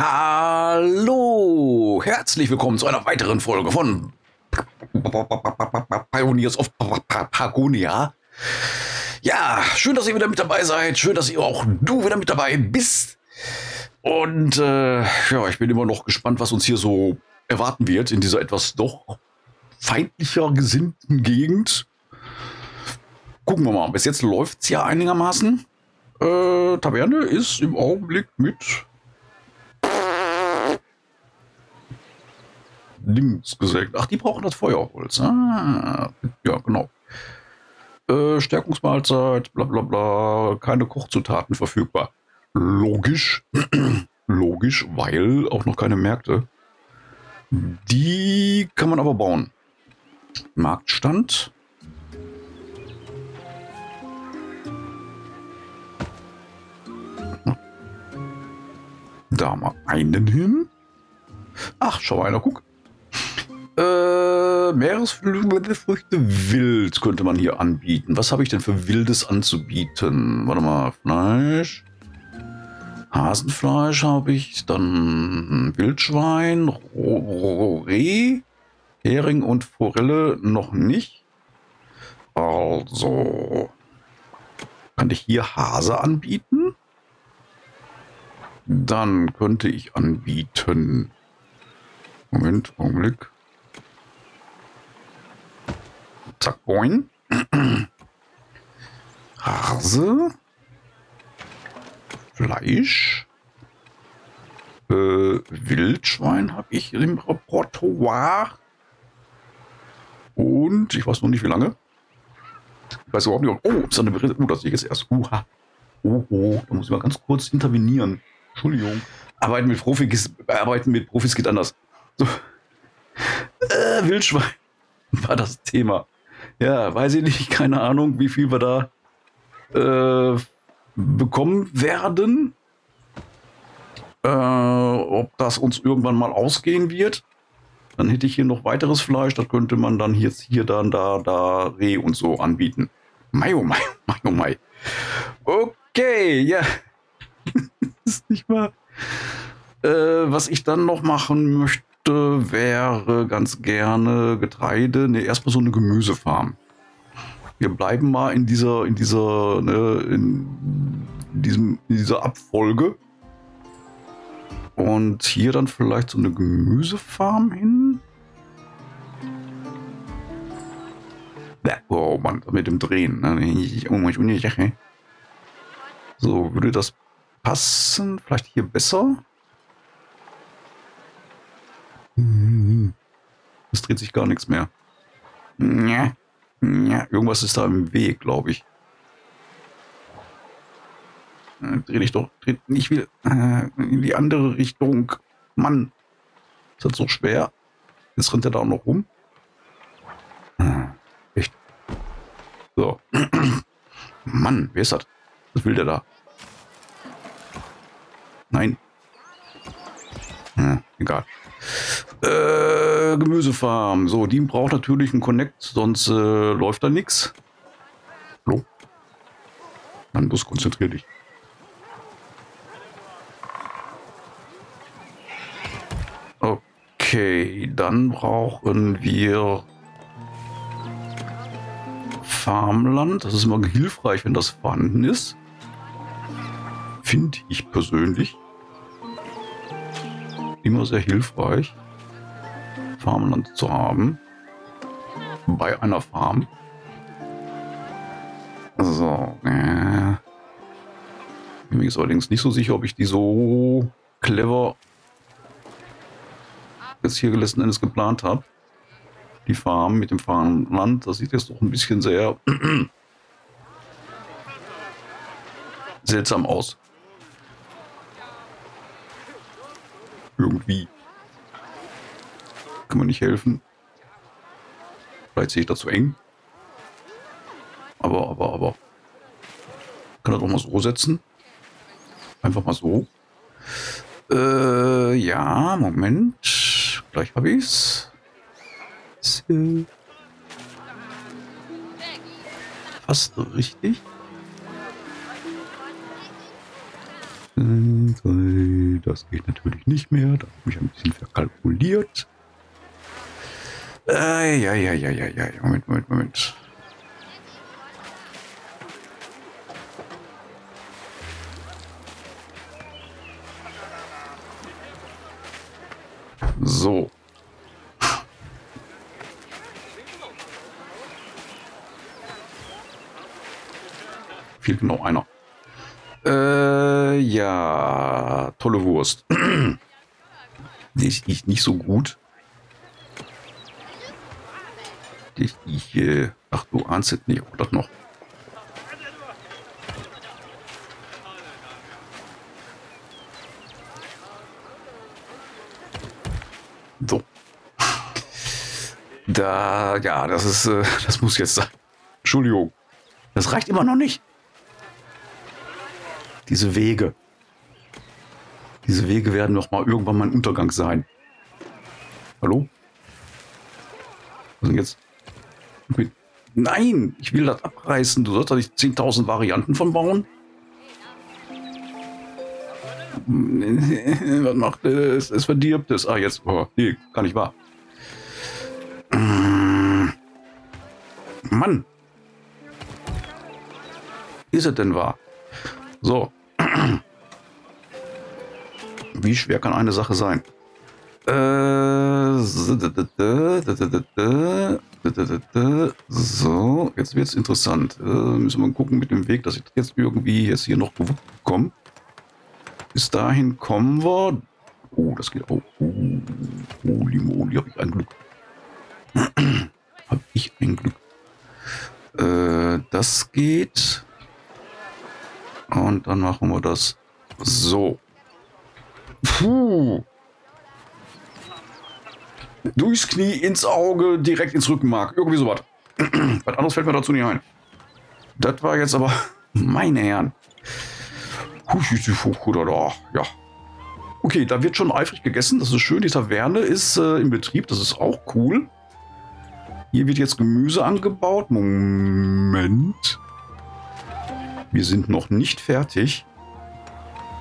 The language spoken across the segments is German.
Hallo, herzlich willkommen zu einer weiteren Folge von Pioneers of Pagonia. Ja, schön, dass ihr wieder mit dabei seid. Schön, dass ihr auch du wieder mit dabei bist. Und äh, ja, ich bin immer noch gespannt, was uns hier so erwarten wird in dieser etwas doch feindlicher gesinnten Gegend. Gucken wir mal. Bis jetzt läuft es ja einigermaßen. Äh, Taverne ist im Augenblick mit links gesägt. Ach, die brauchen das Feuerholz. Ah, ja, genau. Äh, Stärkungsmahlzeit, bla bla bla, keine Kochzutaten verfügbar. Logisch. Logisch, weil auch noch keine Märkte. Die kann man aber bauen. Marktstand. Da mal einen hin. Ach, schau einer, guck. Äh, Meeresfrüchte wild könnte man hier anbieten. Was habe ich denn für Wildes anzubieten? Warte mal, Fleisch. Hasenfleisch habe ich, dann Wildschwein, Reh, Hering und Forelle noch nicht. Also, kann ich hier Hase anbieten? Dann könnte ich anbieten. Moment, Augenblick. Boing. Hase. Fleisch. Äh, Wildschwein habe ich im Repertoire. Und ich weiß noch nicht, wie lange. Ich weiß überhaupt nicht. Oh, ist eine Brille? Oh, das sehe ich jetzt erst. Uha. Oh, oh, da muss ich mal ganz kurz intervenieren. Entschuldigung. Arbeiten mit Profis, arbeiten mit Profis geht anders. So. Äh, Wildschwein war das Thema. Ja, weiß ich nicht, keine Ahnung, wie viel wir da äh, bekommen werden. Äh, ob das uns irgendwann mal ausgehen wird. Dann hätte ich hier noch weiteres Fleisch, das könnte man dann jetzt hier, dann, da, da, Reh und so anbieten. Mai, oh mai, mai, oh mai. Okay, ja. ist nicht wahr. Äh, was ich dann noch machen möchte, wäre ganz gerne Getreide. Ne, erstmal so eine Gemüsefarm. Wir bleiben mal in dieser, in dieser, ne, in diesem, in dieser Abfolge. Und hier dann vielleicht so eine Gemüsefarm hin. Oh Mann, mit dem Drehen. Ne? So, würde das passen? Vielleicht hier besser? Es dreht sich gar nichts mehr. Irgendwas ist da im Weg, glaube ich. Äh, dreh dich doch. Dreh, ich will äh, in die andere Richtung. Mann, ist das so schwer? Jetzt rennt er da auch noch rum. Hm, echt. So. Mann, wer ist das? Was will der da? Nein. Hm, egal. Äh, Gemüsefarm. So, die braucht natürlich einen Connect, sonst äh, läuft da nichts. Hallo? Dann bloß konzentrier dich. Okay, dann brauchen wir Farmland. Das ist immer hilfreich, wenn das vorhanden ist. Finde ich persönlich. Immer sehr hilfreich. Farmland zu haben. Bei einer Farm. So, äh. Mir allerdings nicht so sicher, ob ich die so clever jetzt hier letzten Endes geplant habe. Die Farm mit dem Farmland, das sieht jetzt doch ein bisschen sehr seltsam aus. Irgendwie. Kann man nicht helfen. Vielleicht sehe ich das zu eng. Aber, aber, aber. Kann er doch mal so setzen. Einfach mal so. Äh, ja, Moment. Gleich habe ich's. So. Fast richtig. Nö, das geht natürlich nicht mehr. Da habe ich ein bisschen verkalkuliert. Äh, ja, ja, ja, ja. Moment, Moment, Moment. So. Fehlt genau einer. Äh, ja, tolle Wurst. Die ist ich nicht so gut. Die ich, äh, ach du ahnst es nicht, das noch. So. Da, ja, das ist, äh, das muss jetzt sein. Entschuldigung. Das reicht immer noch nicht. Diese Wege. Diese Wege werden noch mal irgendwann mein Untergang sein. Hallo? Was denn jetzt? Nein, ich will das abreißen. Du sollst da nicht 10.000 Varianten von bauen. Was macht es? Es verdirbt es. Ah, jetzt. Oh, nee, gar nicht wahr. Mann. Ist es denn wahr? So. Wie schwer kann eine Sache sein? So, jetzt wird es interessant. müssen wir gucken mit dem Weg, dass ich jetzt irgendwie jetzt hier noch komme. Bis dahin kommen wir. Oh, das geht auch. Oh, oh Limoni, habe ich ein Glück. habe ich ein Glück. Äh, das geht. Und dann machen wir das so. Puh. Durchs Knie, ins Auge, direkt ins Rückenmark. Irgendwie sowas. was anderes fällt mir dazu nicht ein. Das war jetzt aber, meine Herren. Ja. Okay, da wird schon eifrig gegessen. Das ist schön. Die Taverne ist äh, im Betrieb. Das ist auch cool. Hier wird jetzt Gemüse angebaut. Moment. Wir sind noch nicht fertig.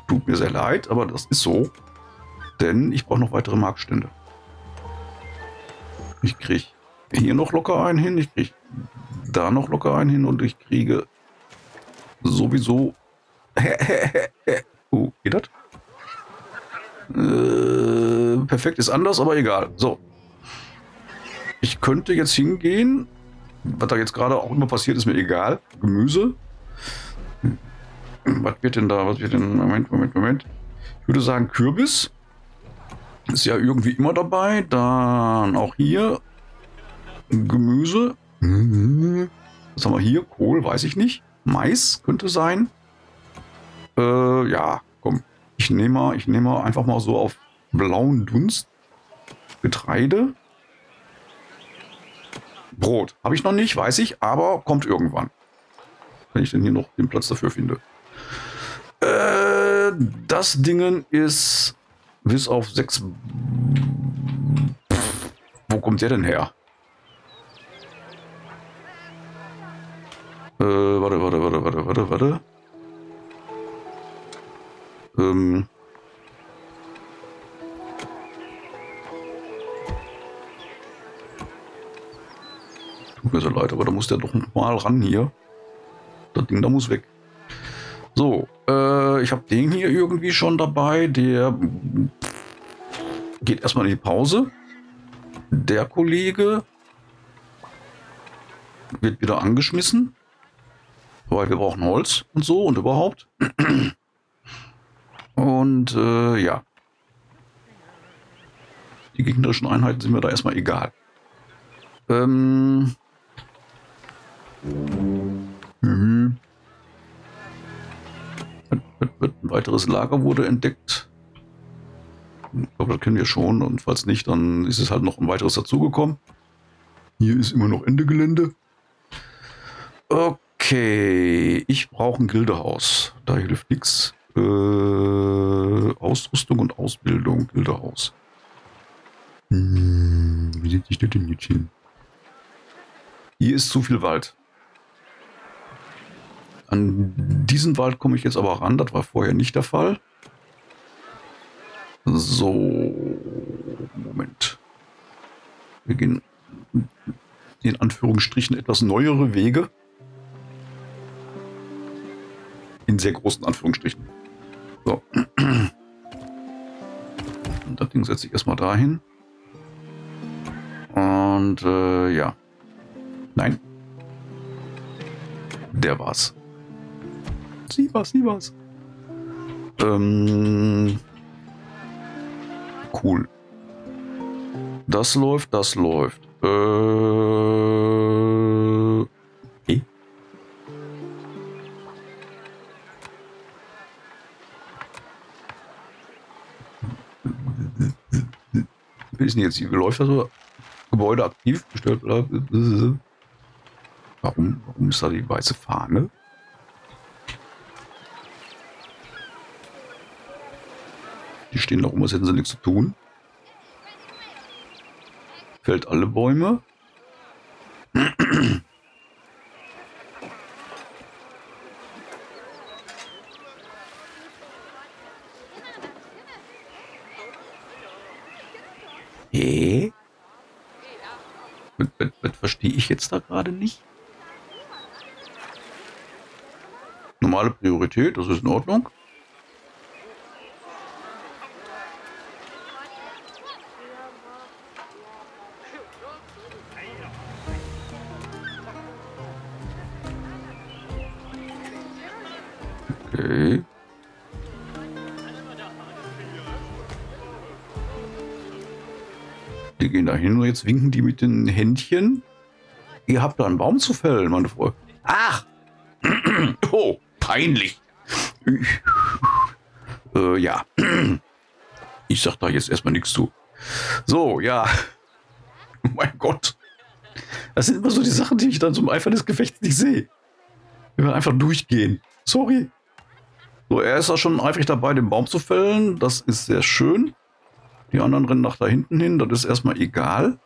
Tut mir sehr leid, aber das ist so. Denn ich brauche noch weitere Marktstände. Ich kriege hier noch locker einen hin. Ich kriege da noch locker einen hin. Und ich kriege sowieso... oh, geht das? Äh, perfekt ist anders, aber egal. So. Ich könnte jetzt hingehen. Was da jetzt gerade auch immer passiert, ist mir egal. Gemüse. Was wird denn da? Was wird denn? Moment, Moment, Moment. Ich würde sagen Kürbis. Ist ja irgendwie immer dabei. Dann auch hier Gemüse. Was haben wir hier? Kohl, weiß ich nicht. Mais könnte sein. Äh, ja, komm. Ich nehme mal, ich nehme einfach mal so auf blauen Dunst. Getreide. Brot. Habe ich noch nicht, weiß ich, aber kommt irgendwann. Wenn ich denn hier noch den Platz dafür finde. Äh, das Ding ist bis auf sechs. Wo kommt der denn her? Äh, warte, warte, warte, warte, warte, warte. Ähm. Tut mir so leid, aber da muss der doch mal ran hier. Das Ding da muss weg. So, äh, ich habe den hier irgendwie schon dabei. Der geht erstmal in die Pause. Der Kollege wird wieder angeschmissen, weil wir brauchen Holz und so und überhaupt. Und äh, ja, die gegnerischen Einheiten sind mir da erstmal egal. Ähm, mhm. Ein weiteres Lager wurde entdeckt. Ich glaube, das kennen wir schon. Und falls nicht, dann ist es halt noch ein weiteres dazugekommen. Hier ist immer noch Ende Gelände. Okay, ich brauche ein Gildehaus. Da hilft nichts. Äh, Ausrüstung und Ausbildung, Gildehaus. Hm, wie sieht sich das denn jetzt hin? Hier ist zu viel Wald. An diesen Wald komme ich jetzt aber ran. Das war vorher nicht der Fall. So, Moment. Wir gehen in Anführungsstrichen etwas neuere Wege. In sehr großen Anführungsstrichen. So. Und das Ding setze ich erstmal dahin. Und äh, ja. Nein. Der war's. Sie war's, sie war's. Ähm, cool. Das läuft, das läuft. Äh, eh? Wie ist denn jetzt hier? Läuft das so? Gebäude aktiv gestellt. Warum, warum ist da die weiße Fahne? Stehen da rum, als hätten sie nichts zu tun. Fällt alle Bäume. Hä? Was, verstehe ich jetzt da gerade nicht? Normale Priorität, das ist in Ordnung. Jetzt winken die mit den Händchen. Ihr habt da einen Baum zu fällen, meine Freunde. Ach! Oh, peinlich. äh, ja. Ich sag da jetzt erstmal nichts zu. So, ja. Mein Gott. Das sind immer so die Sachen, die ich dann zum Eifer des Gefechts nicht sehe. Wir werden einfach durchgehen. Sorry. So, er ist da schon eifrig dabei, den Baum zu fällen. Das ist sehr schön. Die anderen rennen nach da hinten hin. Das ist erstmal egal.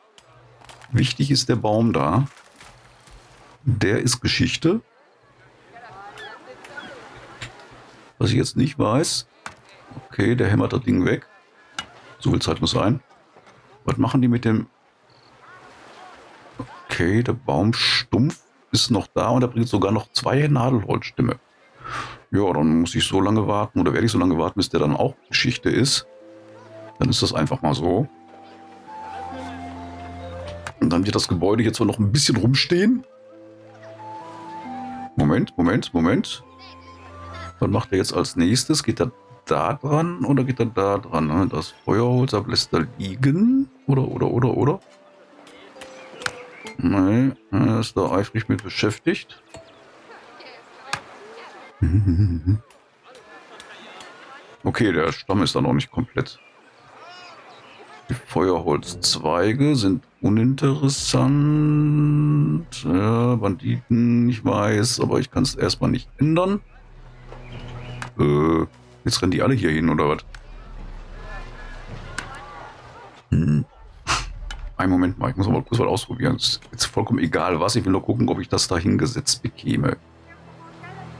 Wichtig ist der Baum da. Der ist Geschichte. Was ich jetzt nicht weiß. Okay, der hämmert das Ding weg. So viel Zeit muss sein. Was machen die mit dem... Okay, der Baumstumpf ist noch da und er bringt sogar noch zwei Nadelholzstämme. Ja, dann muss ich so lange warten oder werde ich so lange warten, bis der dann auch Geschichte ist. Dann ist das einfach mal so. Und dann wird das Gebäude jetzt zwar noch ein bisschen rumstehen. Moment, Moment, Moment. Was macht er jetzt als nächstes? Geht er da dran oder geht er da dran? Das Feuerholz lässt er liegen. Oder, oder, oder, oder? Nein, er ist da eifrig mit beschäftigt. Okay, der Stamm ist da noch nicht komplett. Die Feuerholzzweige sind uninteressant. Ja, Banditen, ich weiß, aber ich kann es erstmal nicht ändern. Äh, jetzt rennen die alle hier hin, oder was? Hm. Einen Moment mal, ich muss mal kurz was ausprobieren. Ist jetzt vollkommen egal was, ich will nur gucken, ob ich das da hingesetzt bekäme.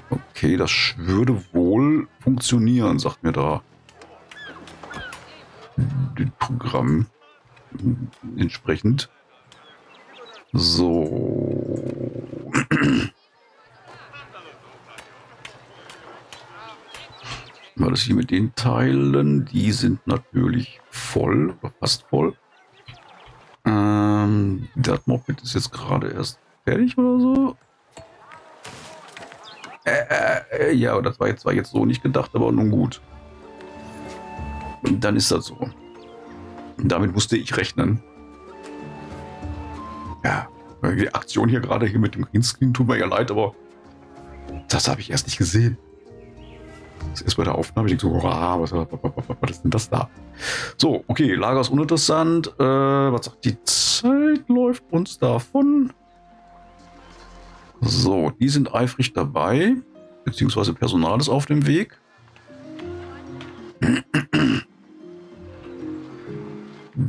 Okay, das würde wohl funktionieren, sagt mir da Programm entsprechend. So. War das hier mit den Teilen? Die sind natürlich voll, oder fast voll. Ähm, das Moped ist jetzt gerade erst fertig oder so. Äh, äh, ja, das war jetzt, war jetzt so nicht gedacht, aber nun gut. Dann ist das so. Damit musste ich rechnen. Ja, die Aktion hier gerade hier mit dem Greenscreen tut mir ja leid, aber das habe ich erst nicht gesehen. Das ist bei der Aufnahme, ich denke so, was, was, was, was ist denn das da? So, okay, Lager ist uninteressant. Äh, was sagt die Zeit? Läuft uns davon. So, die sind eifrig dabei, beziehungsweise Personal ist auf dem Weg.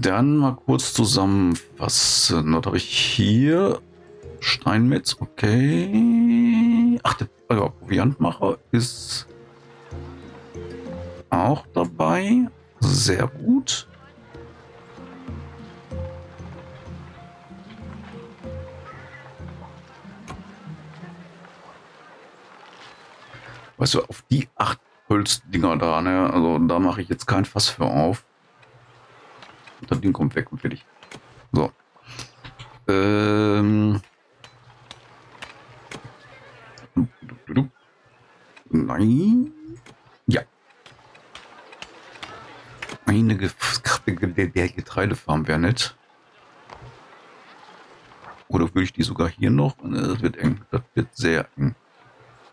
Dann mal kurz zusammenfassen. Was habe ich hier? Steinmetz, okay. Ach, der Proviantmacher ist auch dabei. Sehr gut. Weißt du, auf die acht Holzdinger da, ne? Also da mache ich jetzt kein Fass für auf. Ding kommt weg und fertig. So. Ähm. Nein. Ja. Eine Getreidefarm wäre nett. Oder würde ich die sogar hier noch? Das wird eng. Das wird sehr eng.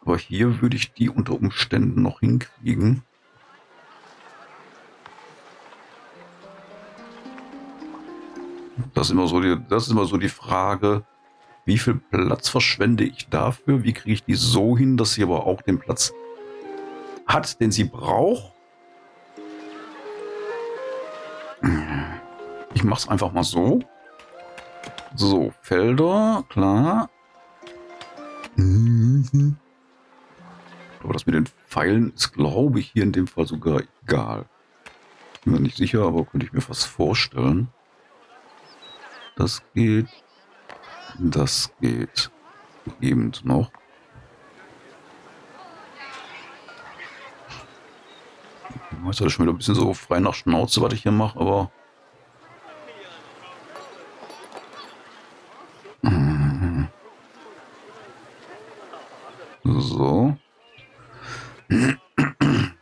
Aber hier würde ich die unter Umständen noch hinkriegen. Das ist immer so die, das ist immer so die Frage, wie viel Platz verschwende ich dafür? Wie kriege ich die so hin, dass sie aber auch den Platz hat, den sie braucht? Ich mache es einfach mal so. So, Felder, klar. Aber das mit den Pfeilen ist, glaube ich, hier in dem Fall sogar egal. Bin mir nicht sicher, aber könnte ich mir fast vorstellen. Das geht. Das geht. Eben noch. Ich weiß, das schon wieder ein bisschen so frei nach Schnauze, was ich hier mache, aber So.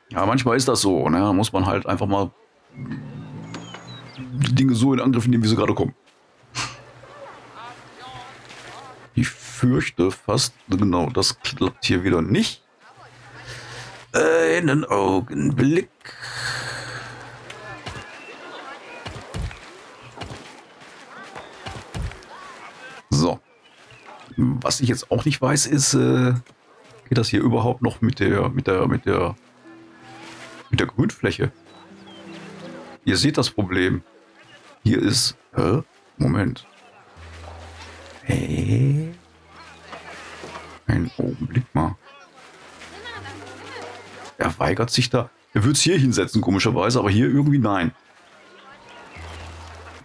Ja, manchmal ist das so. Ne? Da muss man halt einfach mal die Dinge so in Angriff nehmen, wie sie gerade kommen. Ich fürchte fast, genau, das klappt hier wieder nicht. Einen Augenblick. So. Was ich jetzt auch nicht weiß, ist, äh, geht das hier überhaupt noch mit der, mit der, mit der, mit der Grünfläche? Ihr seht das Problem. Hier ist, hä? Moment. Hä? Ein Augenblick mal. Er weigert sich da. Er würde es hier hinsetzen, komischerweise, aber hier irgendwie nein.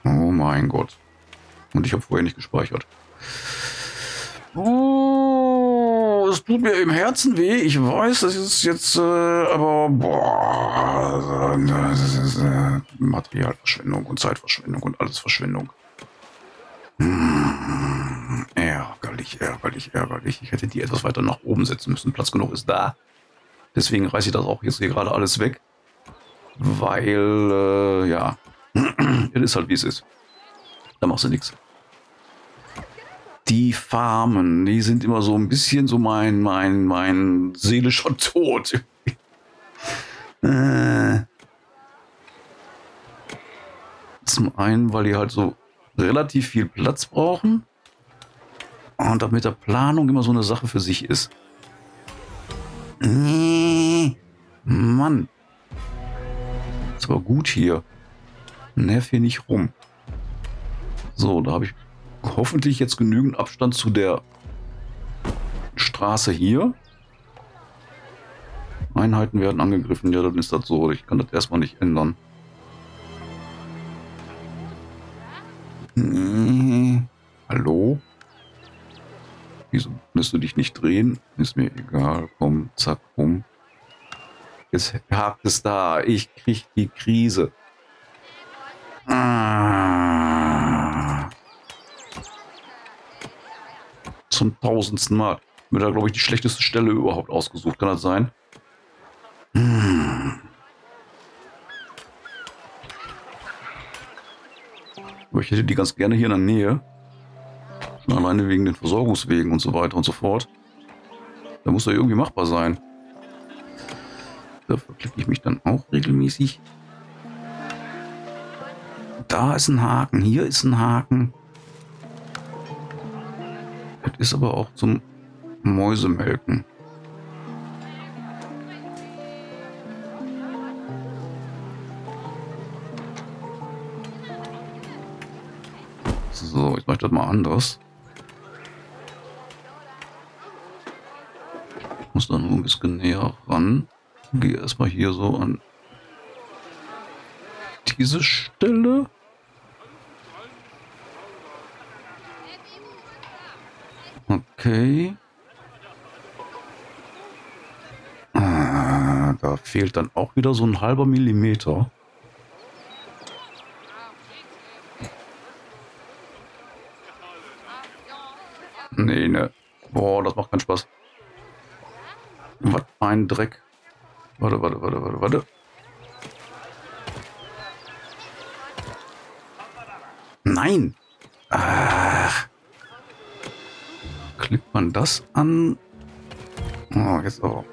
Oh mein Gott. Und ich habe vorher nicht gespeichert. Oh, es tut mir im Herzen weh. Ich weiß, das ist jetzt, äh, aber boah, äh, Materialverschwendung und Zeitverschwendung und alles Verschwendung. Hm, ärgerlich, ärgerlich, ärgerlich. Ich hätte die etwas weiter nach oben setzen müssen. Platz genug ist da. Deswegen reiße ich das auch jetzt hier gerade alles weg. Weil, äh, ja, es ist halt wie es ist. Da machst du nichts die Farmen, die sind immer so ein bisschen so mein, mein, mein seelischer Tod. äh, zum einen, weil die halt so relativ viel Platz brauchen und damit mit der Planung immer so eine Sache für sich ist. Äh, Mann. Ist aber gut hier. Nerv hier nicht rum. So, da habe ich hoffentlich jetzt genügend Abstand zu der Straße hier. Einheiten werden angegriffen. Ja, dann ist das so. Ich kann das erstmal nicht ändern. Hallo? Wieso lässt du dich nicht drehen? Ist mir egal. Komm, zack, rum. Jetzt hakt es da. Ich krieg die Krise. Ah. zum tausendsten Mal. Mir da, glaube ich, die schlechteste Stelle überhaupt ausgesucht. Kann das sein? Hm. Aber ich hätte die ganz gerne hier in der Nähe. Schon alleine wegen den Versorgungswegen und so weiter und so fort. Da muss doch irgendwie machbar sein. Da verklicke ich mich dann auch regelmäßig. Da ist ein Haken, hier ist ein Haken. Das ist aber auch zum Mäusemelken. So, ich mache das mal anders. Ich muss da nur ein bisschen näher ran. Gehe erstmal hier so an diese Stelle. Okay. Ah, da fehlt dann auch wieder so ein halber Millimeter. Nee, ne. Boah, das macht keinen Spaß. Was ein Dreck. Warte, warte, warte, warte, warte. Nein! Ach. Klickt man das an? Oh, jetzt auch.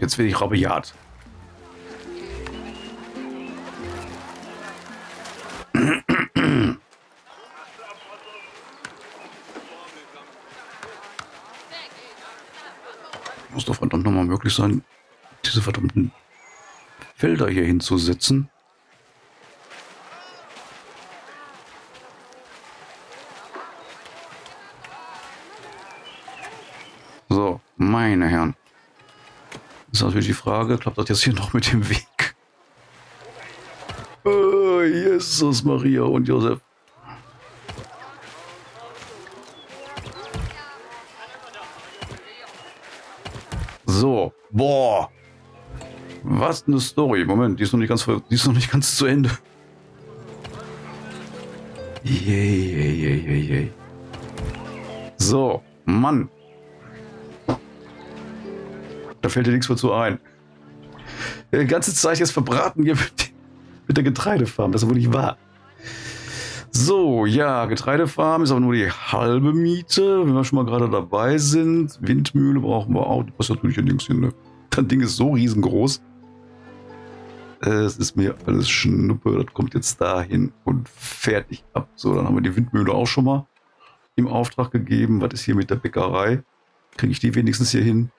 Jetzt will ich rabiat. Muss doch verdammt nochmal möglich sein, diese verdammten Felder hier hinzusetzen. So, meine Herren. Ist natürlich die Frage, klappt das jetzt hier noch mit dem Weg? Oh, Jesus, Maria und Josef. Was eine Story. Moment, die ist noch nicht ganz, die ist noch nicht ganz zu Ende. Yay, yay, yay, yay, yay. So, Mann. Da fällt dir nichts mehr zu ein. Die ganze Zeit jetzt verbraten hier mit, mit der Getreidefarm. Das ist wohl nicht wahr. So, ja, Getreidefarm ist aber nur die halbe Miete. Wenn wir schon mal gerade dabei sind. Windmühle brauchen wir auch. Die passt natürlich hier links hin. Ne? Das Ding ist so riesengroß. Es ist mir alles Schnuppe. Das kommt jetzt dahin und fertig ab. So, dann haben wir die Windmühle auch schon mal im Auftrag gegeben. Was ist hier mit der Bäckerei? Kriege ich die wenigstens hier hin?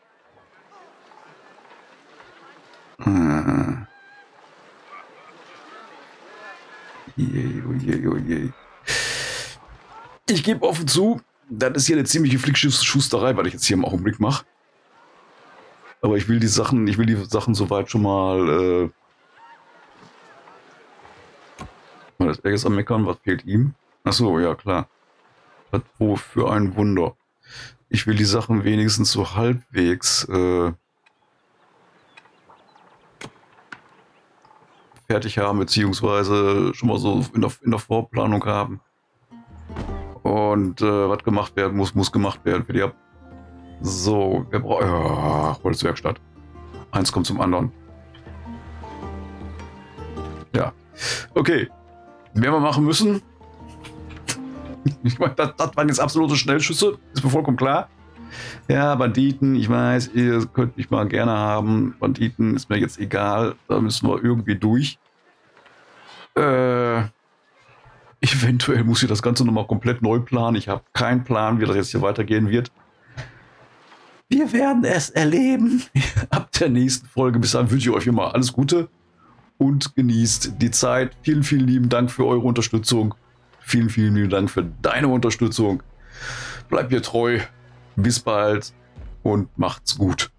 Je, je, oh je. Ich gebe offen zu, das ist hier eine ziemliche Flickschusterei, was ich jetzt hier im Augenblick mache. Aber ich will die Sachen, ich will die Sachen soweit schon mal. Äh, mal das jetzt am Meckern, was fehlt ihm? Achso, ja klar. Was für ein Wunder. Ich will die Sachen wenigstens so halbwegs. Äh, fertig haben, beziehungsweise schon mal so in der, in der Vorplanung haben. Und äh, was gemacht werden muss, muss gemacht werden für die Ab So, wir brauchen. Ja, Holzwerkstatt. Eins kommt zum anderen. Ja. Okay. Werden wir machen müssen. Ich meine, das, das waren jetzt absolute Schnellschüsse, ist mir vollkommen klar. Ja, Banditen, ich weiß, ihr könnt mich mal gerne haben. Banditen ist mir jetzt egal. Da müssen wir irgendwie durch. Äh, eventuell muss ich das Ganze nochmal komplett neu planen. Ich habe keinen Plan, wie das jetzt hier weitergehen wird. Wir werden es erleben. Ab der nächsten Folge. Bis dann wünsche ich euch immer alles Gute und genießt die Zeit. Vielen, vielen lieben Dank für eure Unterstützung. Vielen, vielen lieben Dank für deine Unterstützung. Bleibt mir treu. Bis bald und macht's gut.